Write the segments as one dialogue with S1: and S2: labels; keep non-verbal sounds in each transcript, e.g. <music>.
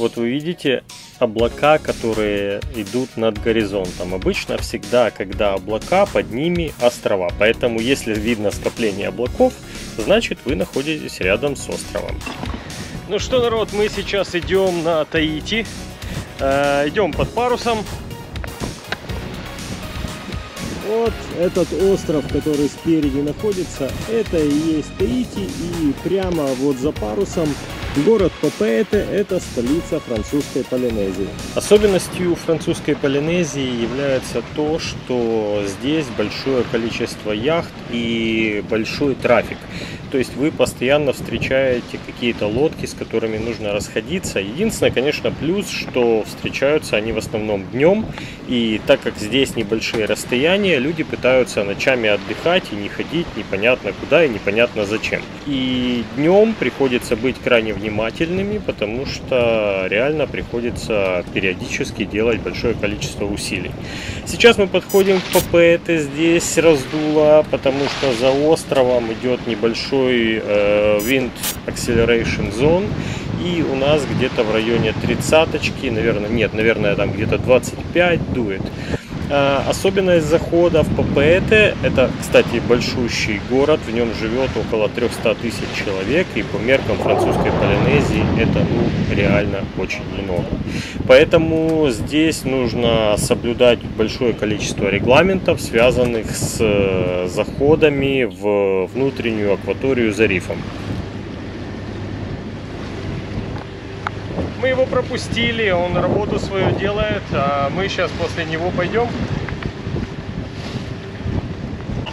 S1: Вот вы видите облака, которые идут над горизонтом. Обычно всегда, когда облака, под ними острова. Поэтому, если видно скопление облаков, значит вы находитесь рядом с островом. Ну что, народ, мы сейчас идем на Таити. Э, идем под парусом. Вот этот остров, который спереди находится, это и есть Таити. И прямо вот за парусом Город Папеэте – это столица французской Полинезии. Особенностью французской Полинезии является то, что здесь большое количество яхт и большой трафик. То есть вы постоянно встречаете какие-то лодки, с которыми нужно расходиться. Единственное, конечно, плюс, что встречаются они в основном днем. И так как здесь небольшие расстояния, люди пытаются ночами отдыхать и не ходить непонятно куда и непонятно зачем. И днем приходится быть крайне внимательными, потому что реально приходится периодически делать большое количество усилий. Сейчас мы подходим к ПП, это здесь раздуло, потому что за островом идет небольшой э, Wind Acceleration Zone. И у нас где-то в районе тридцаточки, наверное, нет, наверное, там где-то 25 дует. А, особенность захода в Папеэте, это, кстати, большущий город, в нем живет около 300 тысяч человек, и по меркам французской Полинезии это ну, реально очень много. Поэтому здесь нужно соблюдать большое количество регламентов, связанных с э, заходами в внутреннюю акваторию за рифом. Мы его пропустили, он работу свою делает, а мы сейчас после него пойдем.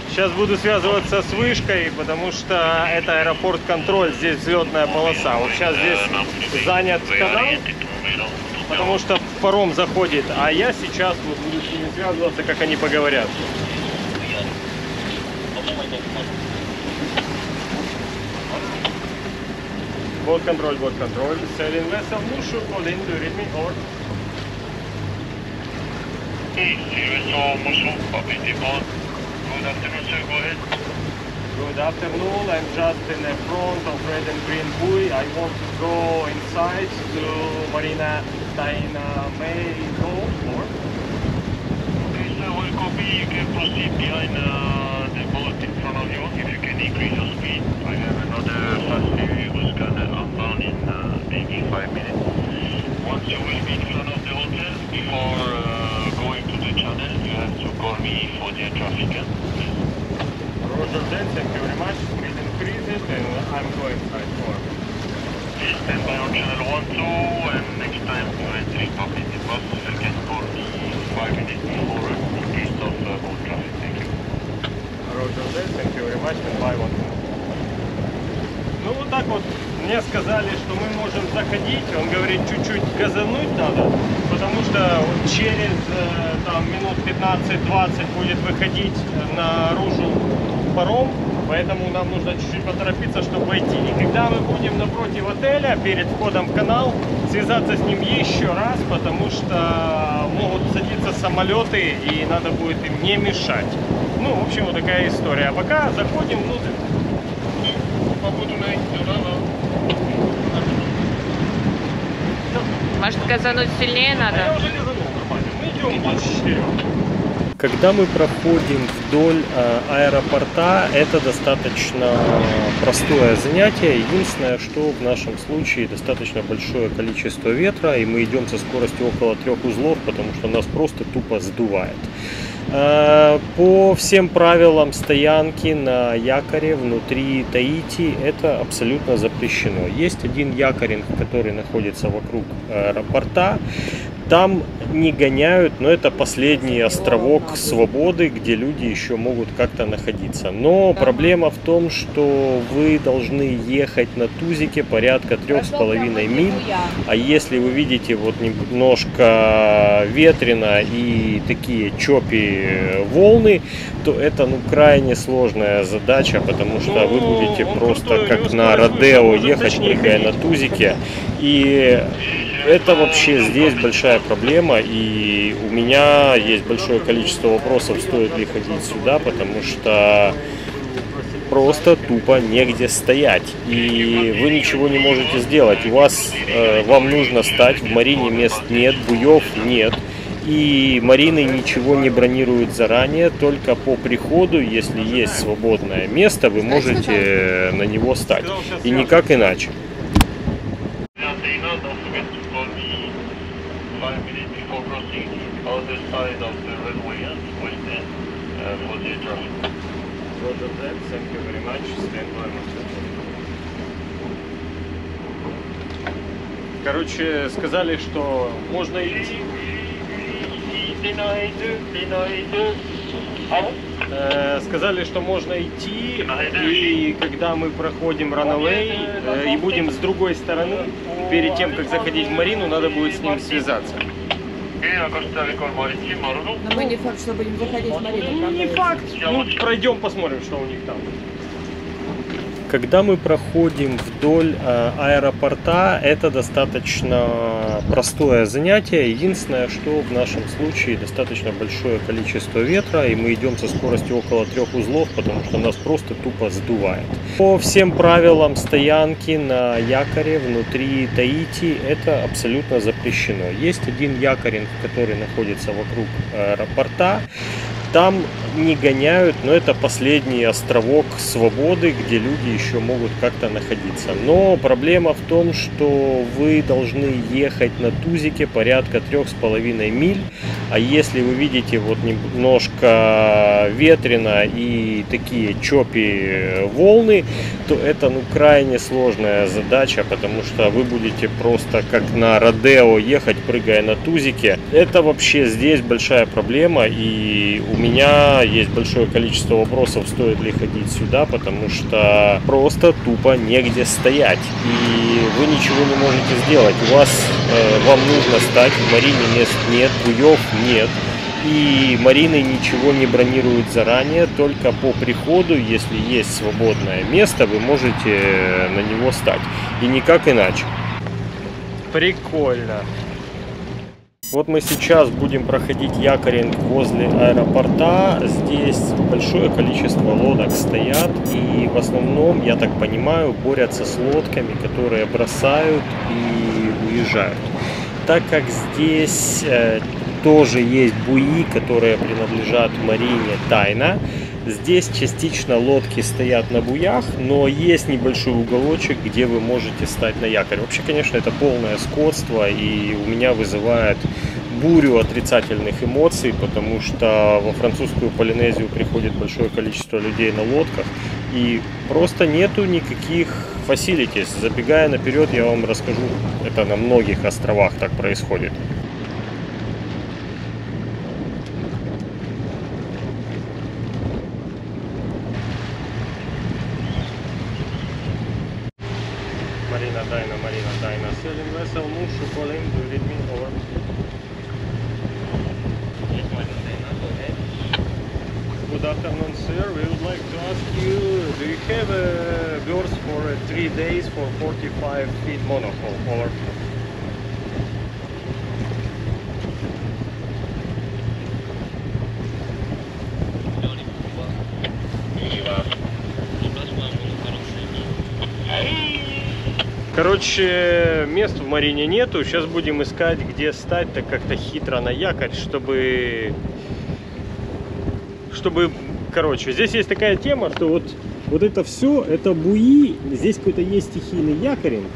S1: Сейчас буду связываться с вышкой, потому что это аэропорт контроль, здесь взлетная полоса. Вот сейчас здесь занят канал, потому что паром заходит, а я сейчас вот буду с ними связываться, как они поговорят. Boat control, boat control. Sailing vessel Mushu, call in, do you read me? Over.
S2: Zero Mushu, copy depot. Good afternoon, sir. Go ahead.
S1: Good afternoon. I'm just in the front of red and green buoy. I want to go inside to Marina Taina May Go. Over.
S2: Okay, sir. Well, copy. You can proceed behind uh, the boat in front of you
S1: самолеты и надо будет им не мешать. Ну, в общем, вот такая история. А пока заходим внутрь.
S3: Может, газануть сильнее
S1: А я
S3: надо?
S1: уже газанул нормально. Мы идем четырем. Когда мы проходим вдоль э, аэропорта, это достаточно простое занятие. Единственное, что в нашем случае достаточно большое количество ветра, и мы идем со скоростью около трех узлов, потому что нас просто тупо сдувает. Э, По всем правилам стоянки на якоре внутри Таити это абсолютно запрещено. Есть один якоринг, который находится вокруг аэропорта. Там не гоняют, но это последний островок свободы, где люди еще могут как-то находиться. Но проблема в том, что вы должны ехать на тузике порядка трех с половиной миль. А если вы видите вот немножко ветрено и такие чопи волны, то это ну крайне сложная задача, потому что вы будете просто как на Родео ехать, прыгая на тузике. И это вообще здесь большая проблема, и у меня есть большое количество вопросов, стоит ли ходить сюда, потому что просто тупо негде стоять. И вы ничего не можете сделать. У вас, э, вам нужно стать, в Марине мест нет, буев нет. И Марины ничего не бронируют заранее, только по приходу, если есть свободное место, вы можете на него стать. И никак иначе. Короче, сказали, что можно идти. Э, сказали, что можно идти, и когда мы проходим ранавей э, и будем с другой стороны, перед тем, как заходить в Марину, надо будет с ним связаться.
S3: Но мы не факт, что будем заходить в Марину.
S1: Ну, не факт. Ну, пройдем, посмотрим, что у них там. Когда мы проходим вдоль э, аэропорта, это достаточно простое занятие. Единственное, что в нашем случае достаточно большое количество ветра, и мы идем со скоростью около трех узлов, потому что нас просто тупо сдувает. По всем правилам стоянки на якоре внутри Таити это абсолютно запрещено. Есть один якоринг, который находится вокруг аэропорта. Там не гоняют, но это последний островок свободы, где люди еще могут как-то находиться. Но проблема в том, что вы должны ехать на тузике порядка трех с половиной миль, а если вы видите вот немножко ветрено и такие чопи волны, то это ну крайне сложная задача, потому что вы будете просто как на Родео ехать, прыгая на тузике. Это вообще здесь большая проблема, и у меня есть большое количество вопросов, стоит ли ходить сюда, потому что просто тупо негде стоять, и вы ничего не можете сделать. У вас, э, вам нужно стать, в Марине мест нет, буев нет, и Марины ничего не бронируют заранее, только по приходу, если есть свободное место, вы можете на него стать. И никак иначе. Прикольно. Вот мы сейчас будем проходить якоринг возле аэропорта. Здесь большое количество лодок стоят и в основном, я так понимаю, борются с лодками, которые бросают и уезжают. Так как здесь э, тоже есть буи, которые принадлежат Марине Тайна. Здесь частично лодки стоят на буях, но есть небольшой уголочек, где вы можете стать на якорь. Вообще, конечно, это полное скотство и у меня вызывает бурю отрицательных эмоций, потому что во французскую Полинезию приходит большое количество людей на лодках и просто нету никаких facilities. Забегая наперед, я вам расскажу, это на многих островах так происходит. A berth for uh, three days for 45 feet monohull? Over. Короче, мест в Марине нету. Сейчас будем искать, где стать, так как-то хитро на якорь, чтобы... Чтобы... Короче, здесь есть такая тема, что вот, вот это все, это буи, здесь какой-то есть стихийный якоринг,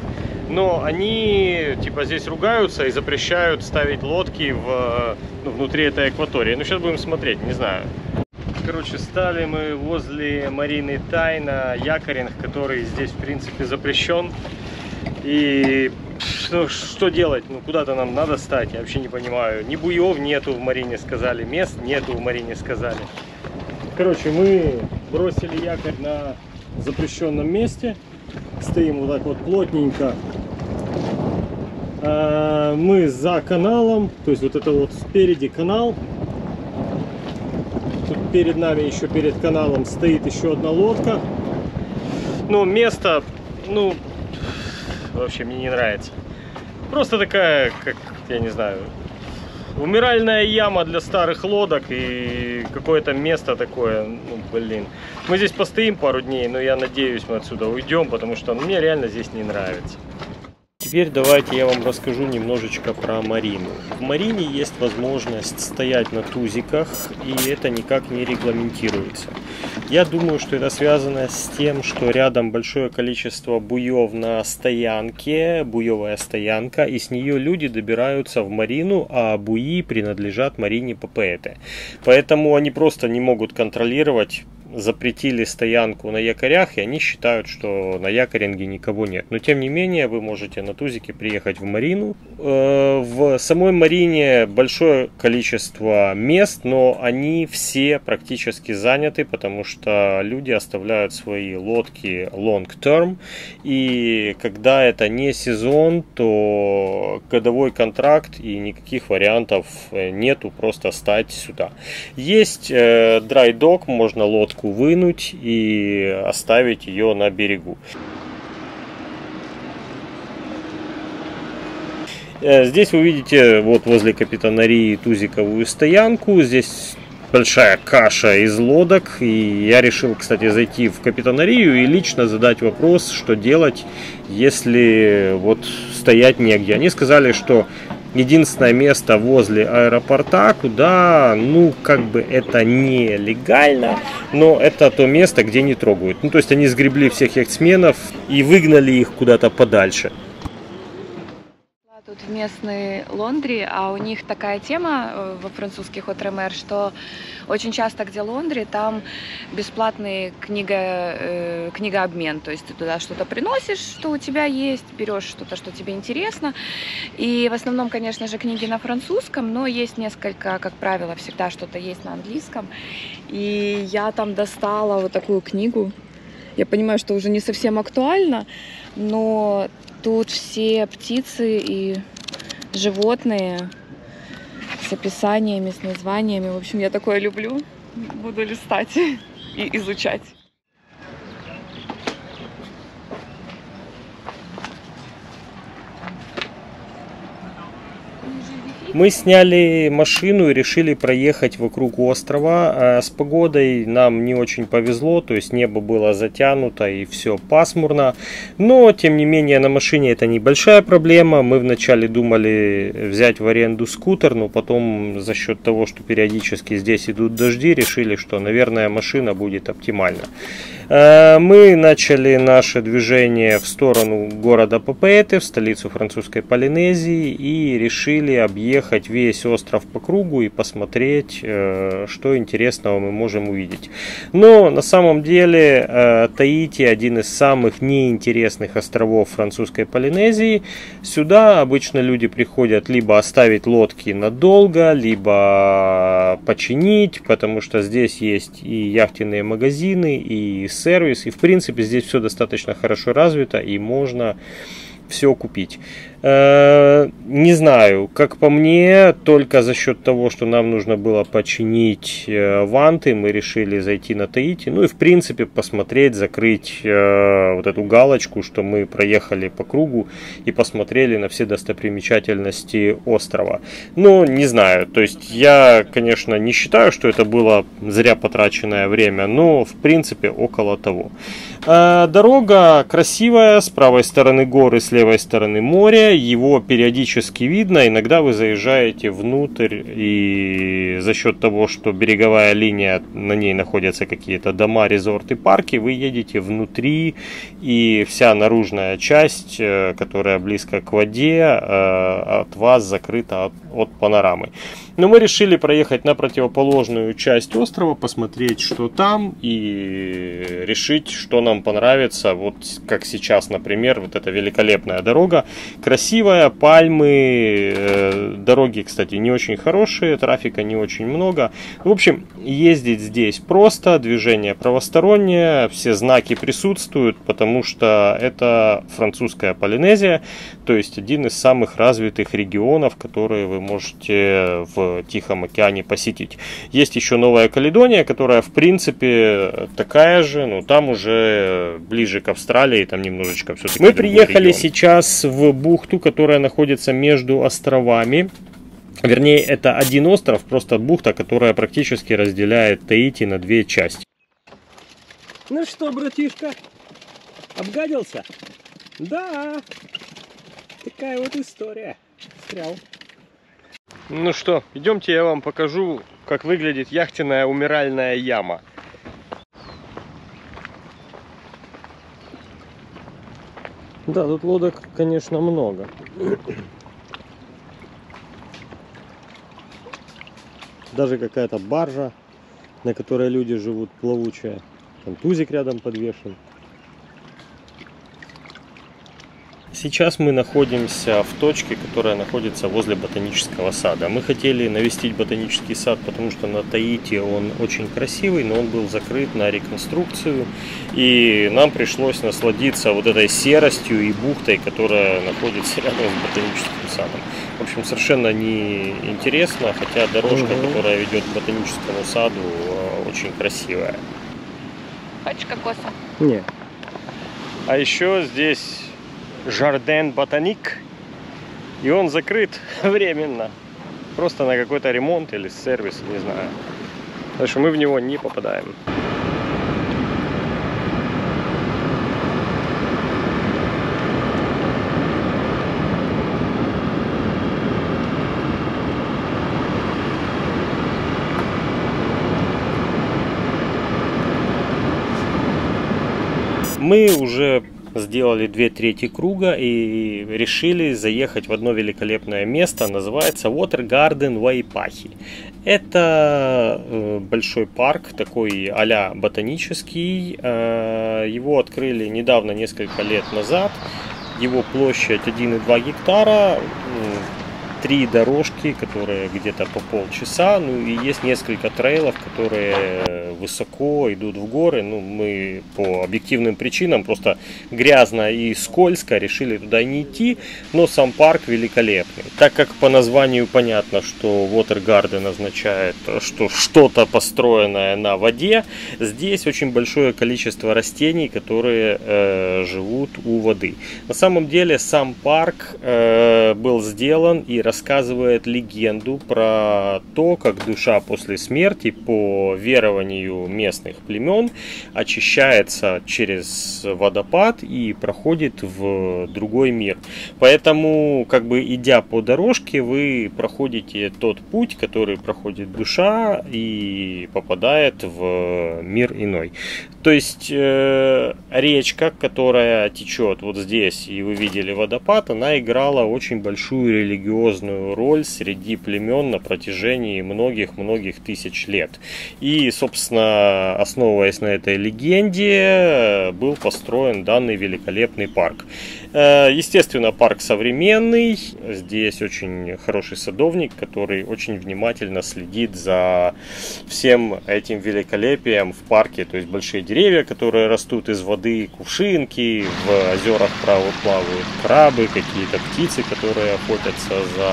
S1: но они, типа, здесь ругаются и запрещают ставить лодки в, ну, внутри этой акватории. Ну, сейчас будем смотреть, не знаю. Короче, стали мы возле Марины Тайна, якоринг, который здесь, в принципе, запрещен. И ну, что делать? Ну, куда-то нам надо стать, я вообще не понимаю. Ни буев нету в Марине, сказали, мест нету в Марине, сказали. Короче, мы бросили якорь на запрещенном месте. Стоим вот так вот плотненько. А, Мы за каналом, то есть вот это вот спереди канал. Тут перед нами, еще перед каналом, стоит еще одна лодка. Но место, ну, вообще мне не нравится. Просто такая, как, я не знаю, умиральная яма для старых лодок и какое-то место такое, ну, блин. Мы здесь постоим пару дней, но я надеюсь, мы отсюда уйдем, потому что мне реально здесь не нравится. Теперь давайте я вам расскажу немножечко про марину. В марине есть возможность стоять на тузиках, и это никак не регламентируется. Я думаю, что это связано с тем, что рядом большое количество буев на стоянке, буевая стоянка, и с нее люди добираются в марину, а буи принадлежат марине ППЭТ. Поэтому они просто не могут контролировать запретили стоянку на якорях, и они считают, что на якоринге никого нет. Но тем не менее, вы можете на тузике приехать в Марину. Э, в самой Марине большое количество мест, но они все практически заняты, потому что люди оставляют свои лодки long term, и когда это не сезон, то годовой контракт и никаких вариантов э, нету, просто стать сюда. Есть э, dock, можно лодку лодку вынуть и оставить ее на берегу. Э, здесь вы видите вот возле капитанарии тузиковую стоянку. Здесь большая каша из лодок. И я решил, кстати, зайти в капитанарию и лично задать вопрос, что делать, если вот стоять негде. Они сказали, что единственное место возле аэропорта, куда, ну, как бы это не легально, но это то место, где не трогают. Ну, то есть они сгребли всех яхтсменов и выгнали их куда-то подальше
S4: тут в местной лондри, а у них такая тема э, во французских отремер, что очень часто, где лондри, там бесплатный книга, э, книгообмен. То есть ты туда что-то приносишь, что у тебя есть, берешь что-то, что тебе интересно. И в основном, конечно же, книги на французском, но есть несколько, как правило, всегда что-то есть на английском. И я там достала вот такую книгу. Я понимаю, что уже не совсем актуально, но Тут все птицы и животные с описаниями, с названиями. В общем, я такое люблю. Буду листать и изучать.
S1: Мы сняли машину и решили проехать вокруг острова. А с погодой нам не очень повезло, то есть небо было затянуто и все пасмурно. Но, тем не менее, на машине это небольшая проблема. Мы вначале думали взять в аренду скутер, но потом за счет того, что периодически здесь идут дожди, решили, что, наверное, машина будет оптимальна. Э, мы начали наше движение в сторону города Папеты, в столицу французской Полинезии, и решили объехать весь остров по кругу и посмотреть, э, что интересного мы можем увидеть. Но на самом деле э, Таити один из самых неинтересных островов французской Полинезии. Сюда обычно люди приходят либо оставить лодки надолго, либо починить, потому что здесь есть и яхтенные магазины, и сервис. И в принципе здесь все достаточно хорошо развито и можно все купить. Э, не знаю, как по мне, только за счет того, что нам нужно было починить э, ванты, мы решили зайти на Таити. Ну и в принципе посмотреть, закрыть э, вот эту галочку, что мы проехали по кругу и посмотрели на все достопримечательности острова. Ну, не знаю, то есть я, конечно, не считаю, что это было зря потраченное время, но в принципе около того. Дорога красивая, с правой стороны горы, с левой стороны море его периодически видно. Иногда вы заезжаете внутрь, и за счет того, что береговая линия, на ней находятся какие-то дома, резорты, парки, вы едете внутри, и вся наружная часть, э, которая близко к воде, э, от вас закрыта от, от панорамы. Но мы решили проехать на противоположную часть острова, посмотреть, что там, и решить, что нам понравится. Вот как сейчас, например, вот эта великолепная дорога, красивая, пальмы, э, дороги, кстати, не очень хорошие, трафика не очень много. В общем, ездить здесь просто, движение правостороннее, все знаки присутствуют, потому что это французская Полинезия, то есть один из самых развитых регионов, которые вы можете в Тихом океане посетить. Есть еще Новая Каледония, которая в принципе такая же, но там уже ближе к Австралии, там немножечко все-таки. Мы приехали регион. сейчас в бухту, которая находится между островами. Вернее, это один остров, просто бухта, которая практически разделяет Таити на две части. Ну что, братишка, обгадился? Да, такая вот история. Стрял. Ну что, идемте я вам покажу, как выглядит яхтенная умиральная яма. Да, тут лодок, конечно, много. Даже какая-то баржа, на которой люди живут, плавучая. Там тузик рядом подвешен. Сейчас мы находимся в точке, которая находится возле ботанического сада. Мы хотели навестить ботанический сад, потому что на Таити он очень красивый, но он был закрыт на реконструкцию. И нам пришлось насладиться вот этой серостью и бухтой, которая находится рядом с ботаническим садом. В общем, совершенно неинтересно, хотя дорожка, угу. которая ведет к ботаническому саду, очень красивая.
S4: Хочешь кокоса?
S1: Нет. А еще здесь Жарден Ботаник. И он закрыт <laughs> временно. Просто на какой-то ремонт или сервис, не знаю. Так что мы в него не попадаем. Мы уже сделали две трети круга и решили заехать в одно великолепное место, называется Water Garden Вайпахи. Это э, большой парк, такой а ботанический. Э, его открыли недавно, несколько лет назад. Его площадь 1,2 гектара три дорожки, которые где-то по полчаса, ну и есть несколько трейлов, которые высоко идут в горы. Ну, мы по объективным причинам просто грязно и скользко решили туда не идти, но сам парк великолепный. Так как по названию понятно, что Water Garden означает, что что-то построенное на воде, здесь очень большое количество растений, которые э, живут у воды. На самом деле сам парк э, был сделан и рассказывает легенду про то, как душа после смерти по верованию местных племен очищается через водопад и проходит в другой мир. Поэтому, как бы идя по дорожке, вы проходите тот путь, который проходит душа и попадает в мир иной. То есть э, речка, которая течет вот здесь, и вы видели водопад, она играла очень большую религиозную роль среди племен на протяжении многих-многих тысяч лет. И, собственно, основываясь на этой легенде, был построен данный великолепный парк. Э, естественно, парк современный. Здесь очень хороший садовник, который очень внимательно следит за всем этим великолепием в парке. То есть большие деревья, которые растут из воды, кувшинки, в озерах плавают крабы, какие-то птицы, которые охотятся за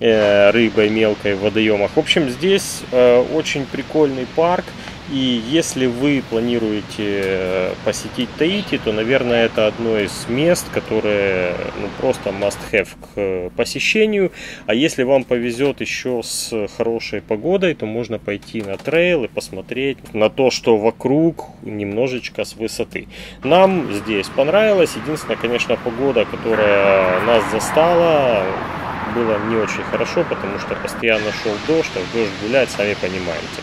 S1: э, рыбой мелкой в водоемах. В общем, здесь э, очень прикольный парк. И если вы планируете э, посетить Таити, то, наверное, это одно из мест, которое ну, просто must-have к посещению. А если вам повезет еще с хорошей погодой, то можно пойти на трейл и посмотреть на то, что вокруг немножечко с высоты. Нам здесь понравилось. Единственное, конечно, погода, которая нас застала, было не очень хорошо, потому что постоянно шел дождь, а в дождь гулять, сами понимаете.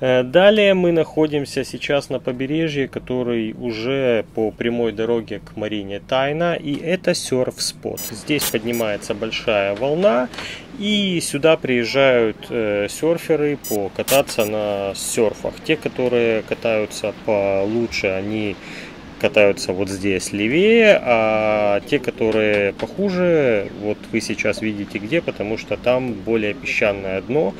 S1: Э, далее мы находимся сейчас на побережье, который уже по прямой дороге к Марине Тайна, и это серф-спот. Здесь поднимается большая волна, и сюда приезжают э, серферы покататься на серфах. Те, которые катаются получше, они катаются вот здесь левее, а те, которые похуже, вот вы сейчас видите где, потому что там более песчаное дно,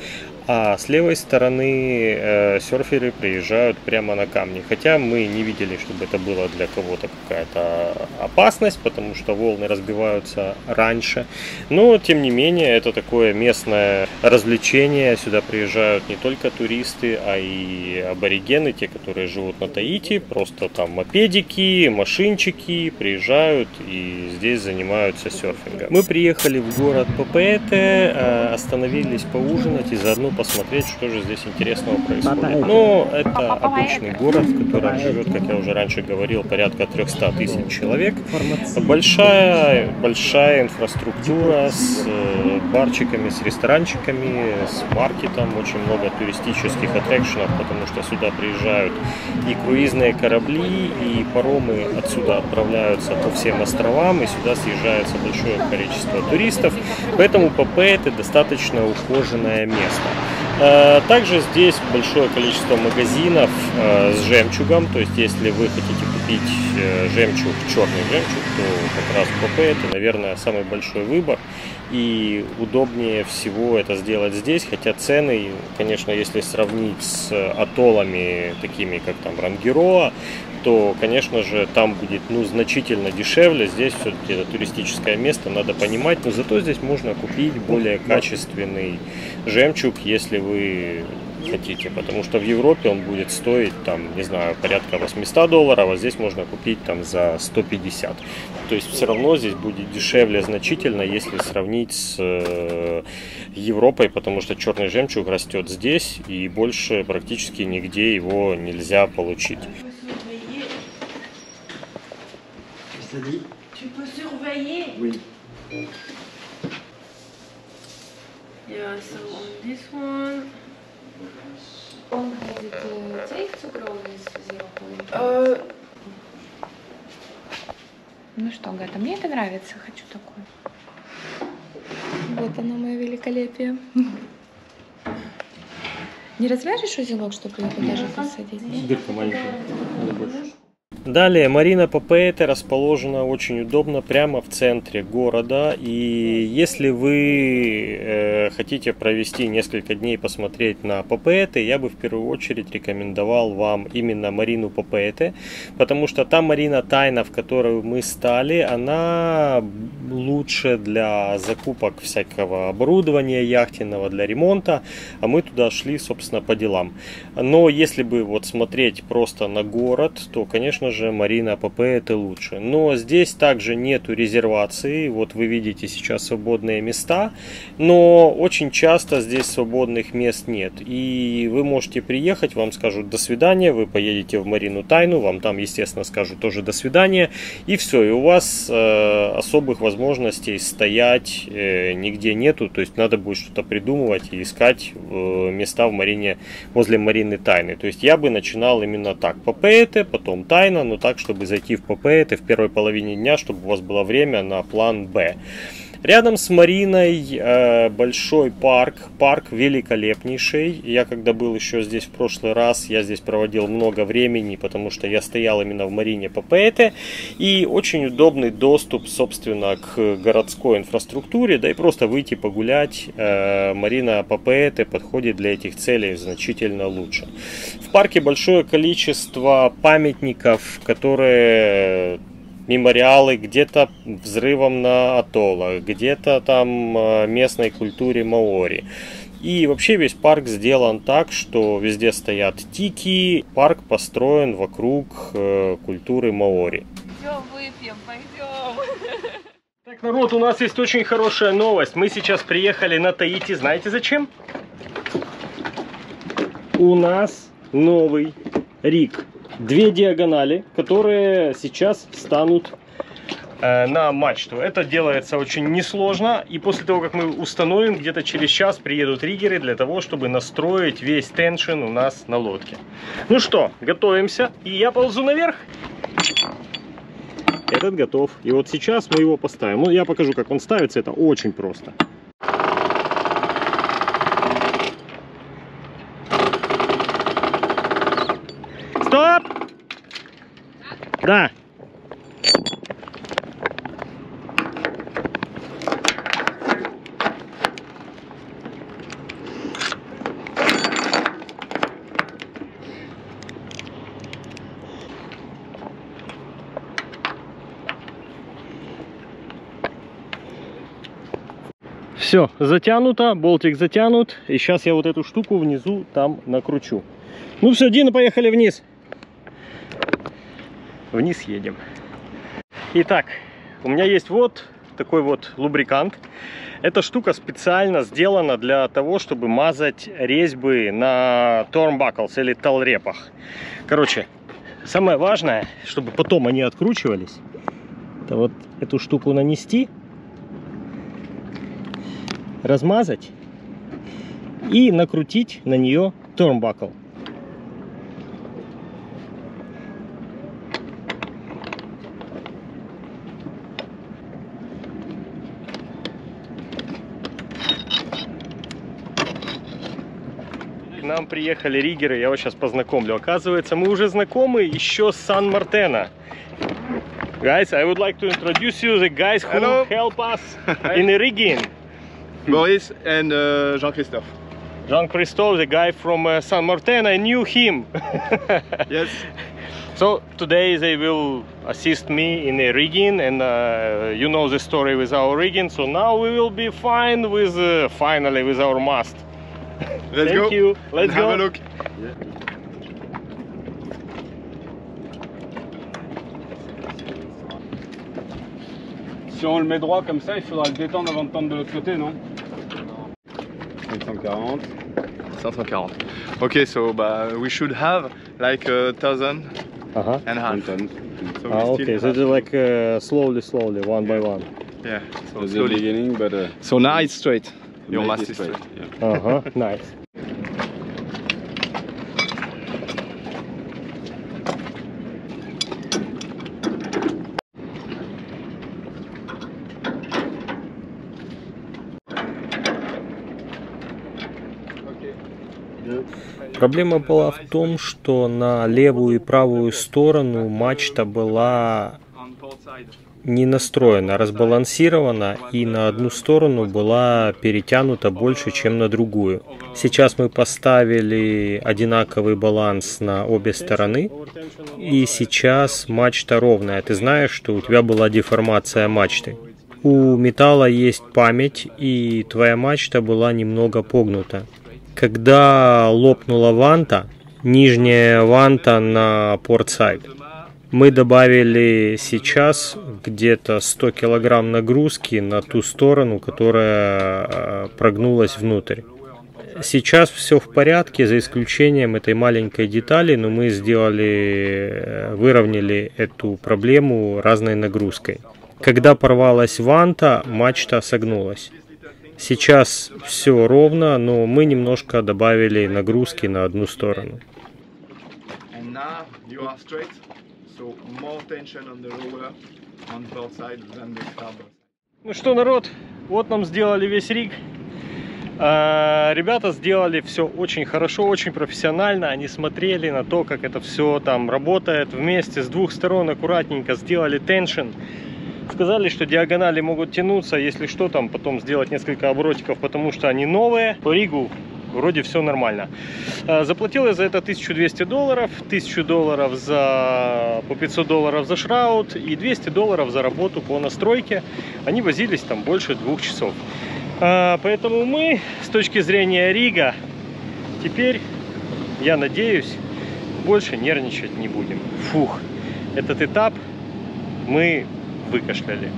S1: а с левой стороны э, серферы приезжают прямо на камни. Хотя мы не видели, чтобы это было для кого-то какая-то опасность, потому что волны разбиваются раньше. Но, тем не менее, это такое местное развлечение. Сюда приезжают не только туристы, а и аборигены, те, которые живут на Таити. Просто там мопедики, машинчики приезжают и здесь занимаются серфингом. Мы приехали в город Папете, э, остановились поужинать и заодно посмотреть, что же здесь интересного происходит. Ну, это обычный город, в котором живет, как я уже раньше говорил, порядка 300 тысяч человек. Большая, большая инфраструктура с э, барчиками, с ресторанчиками, с маркетом, очень много туристических аттракшенов, потому что сюда приезжают и круизные корабли, и паромы отсюда отправляются по всем островам, и сюда съезжается большое количество туристов. Поэтому ПП это достаточно ухоженное место. Э, также здесь большое количество магазинов э, с жемчугом, то есть если вы хотите купить э, жемчуг, черный жемчуг, то как раз ПП это, наверное, самый большой выбор. И удобнее всего это сделать здесь, хотя цены, конечно, если сравнить с атоллами, такими как там Рангероа, то, конечно же, там будет ну, значительно дешевле. Здесь все-таки это туристическое место, надо понимать. Но зато здесь можно купить более качественный жемчуг, если вы хотите. Потому что в Европе он будет стоить, там, не знаю, порядка 800 долларов, а здесь можно купить там за 150. То есть все равно здесь будет дешевле значительно, если сравнить с э, Европой, потому что черный жемчуг растет здесь и больше практически нигде его нельзя получить.
S5: C'est-à-dire
S3: Tu peux surveiller.
S5: Oui.
S3: Yeah, so on this one.
S4: Он будет цей цукровый с зеленым. Ну что, Гата, мне это нравится, хочу такой. Вот оно, мое великолепие. Не развяжешь узелок, чтобы его даже посадить?
S1: Дырка маленькая, надо больше. Далее, Марина Папеете расположена очень удобно прямо в центре города. И если вы э, хотите провести несколько дней посмотреть на Папеете, я бы в первую очередь рекомендовал вам именно Марину Папеете, потому что та Марина Тайна, в которую мы стали, она лучше для закупок всякого оборудования яхтенного, для ремонта, а мы туда шли, собственно, по делам. Но если бы вот смотреть просто на город, то, конечно же, Марина ПП это лучше. Но здесь также нету резервации. Вот вы видите сейчас свободные места, но очень часто здесь свободных мест нет. И вы можете приехать, вам скажут до свидания, вы поедете в Марину Тайну, вам там, естественно, скажут тоже до свидания, и все, и у вас э, особых возможностей стоять э, нигде нету, то есть надо будет что-то придумывать и искать э, места в Марине, возле Марины Тайны. То есть я бы начинал именно так, ППЭТ, потом Тайна, но так, чтобы зайти в ППЭТ в первой половине дня, чтобы у вас было время на план Б. Рядом с Мариной э, большой парк, парк великолепнейший. Я когда был еще здесь в прошлый раз, я здесь проводил много времени, потому что я стоял именно в Марине Папете. И очень удобный доступ, собственно, к городской инфраструктуре, да и просто выйти погулять. Э, Марина Папете подходит для этих целей значительно лучше. В парке большое количество памятников, которые мемориалы где-то взрывом на атоллах, где-то там э, местной культуре маори. И вообще весь парк сделан так, что везде стоят тики. Парк построен вокруг э, культуры маори.
S4: Пойдем выпьем, пойдем. <laughs>
S1: Так, народ, у нас есть очень хорошая новость. Мы сейчас приехали на Таити. Знаете зачем? У нас новый рик. Две диагонали, которые сейчас станут э, на мачту. Это делается очень несложно. И после того, как мы установим, где-то через час приедут риггеры для того, чтобы настроить весь теншн у нас на лодке. Ну что, готовимся. И я ползу наверх. Этот готов. И вот сейчас мы его поставим. Ну, я покажу, как он ставится. Это очень просто. Стоп! Да. Все, затянуто, болтик затянут. И сейчас я вот эту штуку внизу там накручу. Ну все, Дина, поехали вниз. Вниз едем. Итак, у меня есть вот такой вот лубрикант. Эта штука специально сделана для того, чтобы мазать резьбы на turnbuckles или талрепах. Короче, самое важное, чтобы потом они откручивались, это вот эту штуку нанести, размазать и накрутить на нее. К нам приехали риггеры, я вас сейчас познакомлю. Оказывается, мы уже знакомы еще с Сан-Мартена. Guys, I would like to introduce you the guys who
S6: Hello.
S1: help us <laughs> in the rigging. <laughs>
S6: Boris and uh, Jean-Christophe.
S1: Jean-Christophe, the guy from uh, San Martin, I knew him. <laughs>
S6: Yes.
S1: so today they will assist me in the rigging and uh, you know the story with our rigging. So now we will be fine with, uh, finally, with our mast.
S6: Let's <laughs>
S1: Thank
S6: go.
S1: you. Let's
S6: and have a look.
S7: Si on le met droit comme ça, il faudra le détendre avant de tendre de l'autre côté, non
S6: 540. 540. Okay, so bah, we should have like a thousand
S1: Uh-huh.
S6: and a half. So we
S1: Ah,
S6: still
S1: okay, so it's like uh, slowly, slowly, one by one.
S6: yeah. So
S8: At the
S6: slowly.
S8: beginning, but uh,
S6: So now it's straight. Your
S8: make
S6: mast
S8: it
S6: is straight.
S8: straight.
S6: Yeah.
S1: Uh-huh, <laughs> nice. Проблема была в том, что на левую и правую сторону мачта была не настроена, разбалансирована и на одну сторону была перетянута больше, чем на другую. Сейчас мы поставили одинаковый баланс на обе стороны, и сейчас мачта ровная. Ты знаешь, что у тебя была деформация мачты. У металла есть память, и твоя мачта была немного погнута. Когда лопнула ванта, нижняя ванта на портсайд, мы добавили сейчас где-то 100 килограмм нагрузки на ту сторону, которая э, прогнулась внутрь. Сейчас все в порядке, за исключением этой маленькой детали, но мы сделали, э, выровняли эту проблему разной нагрузкой. Когда порвалась ванта, мачта согнулась. Сейчас все ровно, но мы немножко добавили нагрузки на одну сторону.
S6: And now you are straight. So more tension on the roller on both sides than the starboard.
S1: Ну что, народ, вот нам сделали весь риг. А, Ребята сделали все очень хорошо, очень профессионально. Они смотрели на то, как это все там работает вместе с двух сторон аккуратненько сделали теншн. Сказали, что диагонали могут тянуться, если что, там потом сделать несколько оборотиков, потому что они новые. По ригу вроде все нормально. А, Заплатил я за это 1200 долларов, 1000 долларов за по 500 долларов за шраут и 200 долларов за работу по настройке. Они возились там больше двух часов. А, Поэтому мы с точки зрения рига теперь, я надеюсь, больше нервничать не будем. Фух, этот этап мы выкашляли.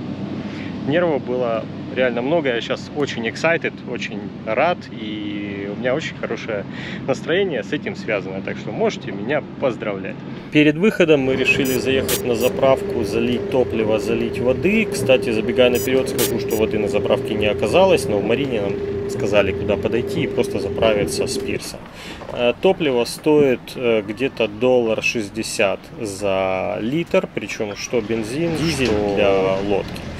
S1: Нервов было реально много. Я сейчас очень excited, очень рад. И меня очень хорошее настроение с этим связано. Так что можете меня поздравлять. Перед выходом мы решили заехать на заправку, залить топливо, залить воды. Кстати, забегая наперед, скажу, что воды на заправке не оказалось, но в Марине нам сказали, куда подойти и просто заправиться с пирса. Э, Топливо стоит э, где-то доллар 60 за литр, причем что бензин, дизель для лодки.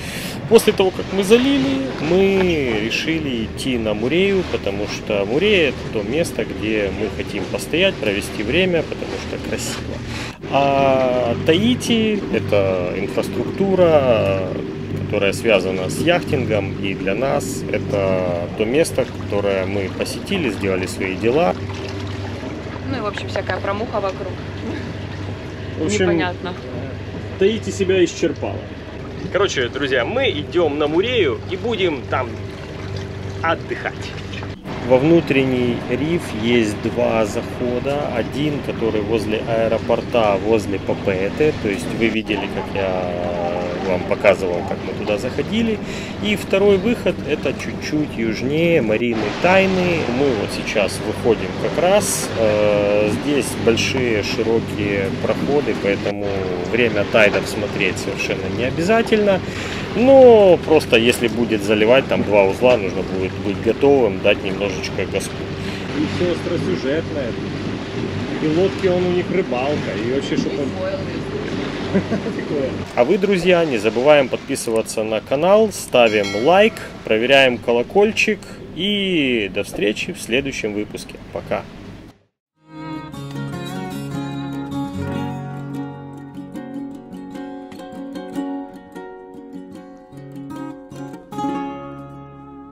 S1: После того, как мы залили, мы решили идти на Мурею, потому что Мурея это то место, где мы хотим постоять, провести время, потому что красиво. А Таити это инфраструктура, которая связана с яхтингом, и для нас это то место, которое мы посетили, сделали свои дела.
S4: Ну и, в общем, всякая промуха вокруг.
S1: В общем,
S4: Непонятно.
S1: Таити себя исчерпала. Короче, друзья, мы идем на Мурею и будем там отдыхать. Во внутренний риф есть два захода. Один, который возле аэропорта, возле ППЭТ. То есть вы видели, как я вам показывал, как мы туда заходили. И второй выход, это чуть-чуть южнее Марины Тайны. Мы вот сейчас выходим как раз. Э, Здесь большие широкие проходы, поэтому время тайдов смотреть совершенно не обязательно. Но просто если будет заливать там два узла, нужно будет быть готовым, дать немножечко газку. И все остросюжетное. И лодки он у них рыбалка. И вообще, чтобы он... А вы, друзья, не забываем подписываться на канал, ставим лайк, проверяем колокольчик и до встречи в следующем выпуске. Пока.